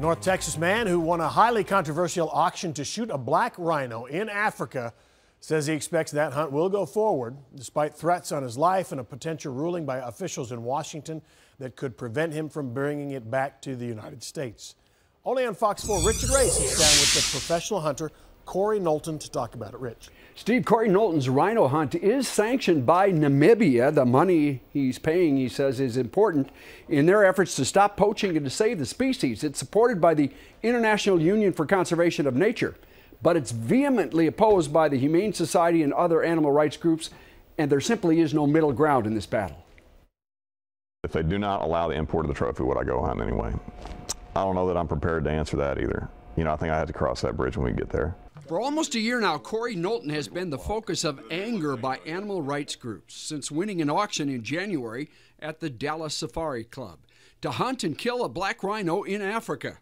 North Texas man who won a highly controversial auction to shoot a black rhino in Africa says he expects that hunt will go forward despite threats on his life and a potential ruling by officials in Washington that could prevent him from bringing it back to the United States. Only on Fox 4, Richard Race is down with the professional hunter Corey Knowlton to talk about it. Rich. Steve, Corey Knowlton's rhino hunt is sanctioned by Namibia. The money he's paying, he says, is important in their efforts to stop poaching and to save the species. It's supported by the International Union for Conservation of Nature, but it's vehemently opposed by the Humane Society and other animal rights groups, and there simply is no middle ground in this battle. If they do not allow the import of the trophy, would I go hunt anyway? I don't know that I'm prepared to answer that either. You know, I think I had to cross that bridge when we get there. For almost a year now, Corey Knowlton has been the focus of anger by animal rights groups since winning an auction in January at the Dallas Safari Club to hunt and kill a black rhino in Africa.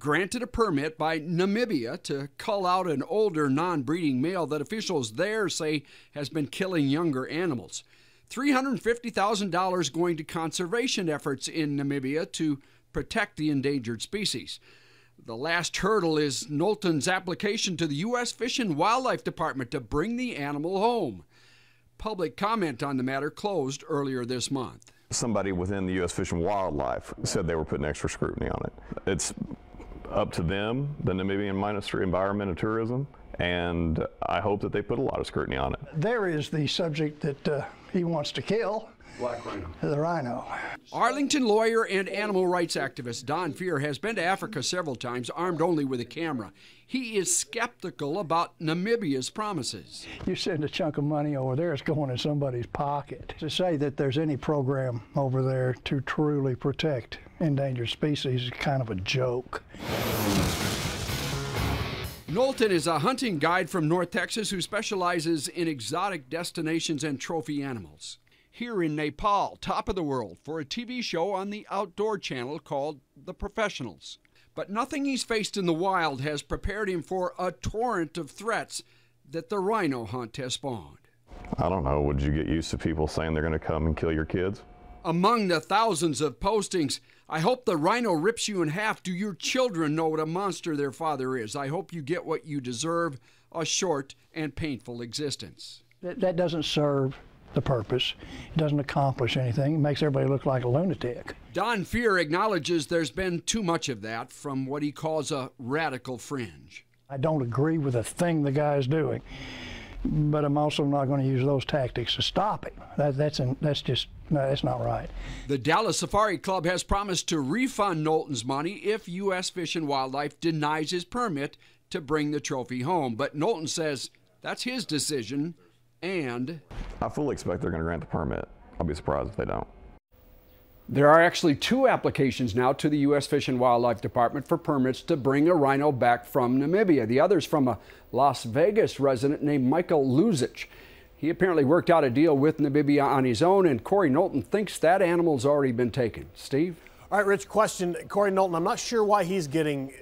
Granted a permit by Namibia to cull out an older non breeding male that officials there say has been killing younger animals. $350,000 going to conservation efforts in Namibia to protect the endangered species. The last hurdle is Knowlton's application to the U.S. Fish and Wildlife Department to bring the animal home. Public comment on the matter closed earlier this month. Somebody within the U.S. Fish and Wildlife said they were putting extra scrutiny on it. It's up to them, the Namibian Ministry of Environment and Tourism, and I hope that they put a lot of scrutiny on it. There is the subject that uh, he wants to kill. Black rhino. The rhino. Arlington lawyer and animal rights activist Don Fear has been to Africa several times, armed only with a camera. He is skeptical about Namibia's promises. You send a chunk of money over there, it's going in somebody's pocket. To say that there's any program over there to truly protect endangered species is kind of a joke. Knowlton is a hunting guide from North Texas who specializes in exotic destinations and trophy animals here in Nepal, top of the world, for a TV show on the Outdoor Channel called The Professionals. But nothing he's faced in the wild has prepared him for a torrent of threats that the rhino hunt has spawned. I don't know. Would you get used to people saying they're going to come and kill your kids? Among the thousands of postings, I hope the rhino rips you in half. Do your children know what a monster their father is? I hope you get what you deserve a short and painful existence. That, that doesn't serve the purpose. It doesn't accomplish anything. It makes everybody look like a lunatic. Don Fear acknowledges there's been too much of that from what he calls a radical fringe. I don't agree with a thing the guy's doing, but I'm also not going to use those tactics to stop it. That, that's an, that's just no, that's not right. The Dallas Safari Club has promised to refund Knowlton's money if U.S. Fish and Wildlife denies his permit to bring the trophy home. But Knowlton says that's his decision and I fully expect they're going to grant the permit. I'll be surprised if they don't. There are actually two applications now to the U.S. Fish and Wildlife Department for permits to bring a rhino back from Namibia. The other is from a Las Vegas resident named Michael Luzich. He apparently worked out a deal with Namibia on his own, and Corey Knowlton thinks that animal's already been taken. Steve? All right, Rich, question. Corey Knowlton, I'm not sure why he's getting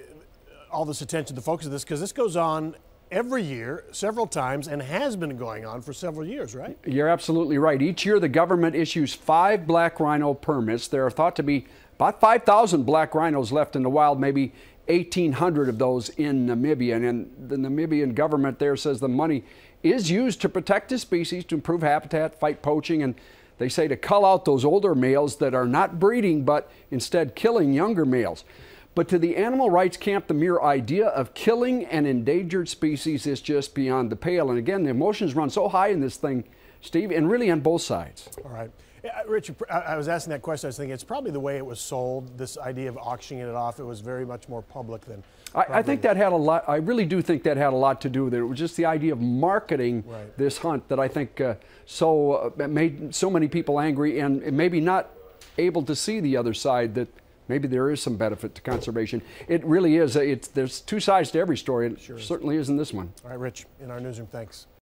all this attention, the focus of this, because this goes on every year, several times, and has been going on for several years, right? You're absolutely right. Each year, the government issues five black rhino permits. There are thought to be about 5,000 black rhinos left in the wild, maybe 1,800 of those in Namibia. And the Namibian government there says the money is used to protect the species, to improve habitat, fight poaching, and they say to cull out those older males that are not breeding but instead killing younger males. But to the animal rights camp, the mere idea of killing an endangered species is just beyond the pale. And again, the emotions run so high in this thing, Steve, and really on both sides. All right. Rich, I was asking that question. I was thinking it's probably the way it was sold, this idea of auctioning it off. It was very much more public than. I, I, think that had a lot, I really do think that had a lot to do with it. It was just the idea of marketing right. this hunt that I think uh, so uh, made so many people angry and maybe not able to see the other side that maybe there is some benefit to conservation. It really is. It's, there's two sides to every story, and sure certainly is in this one. All right, Rich, in our newsroom, thanks.